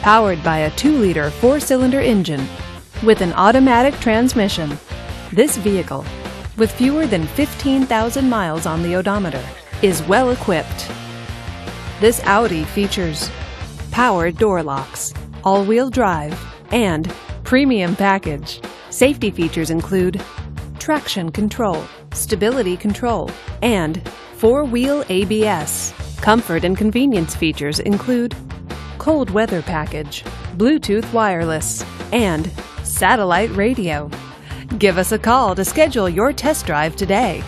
powered by a 2 liter 4 cylinder engine with an automatic transmission. This vehicle, with fewer than 15,000 miles on the odometer, is well equipped. This Audi features power door locks, all wheel drive, and premium package. Safety features include traction control, stability control, and four wheel ABS. Comfort and convenience features include cold weather package, Bluetooth wireless, and satellite radio. Give us a call to schedule your test drive today.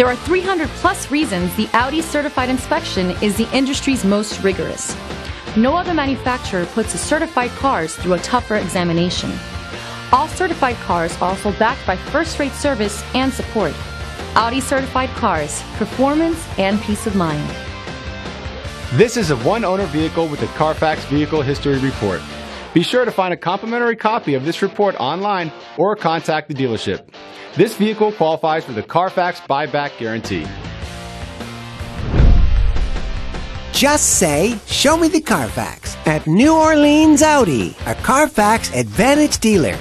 There are 300 plus reasons the Audi certified inspection is the industry's most rigorous. No other manufacturer puts certified cars through a tougher examination. All certified cars are also backed by first rate service and support. Audi certified cars, performance and peace of mind. This is a one owner vehicle with a Carfax Vehicle History Report. Be sure to find a complimentary copy of this report online or contact the dealership. This vehicle qualifies for the Carfax buyback guarantee. Just say, Show me the Carfax at New Orleans Audi, a Carfax Advantage dealer.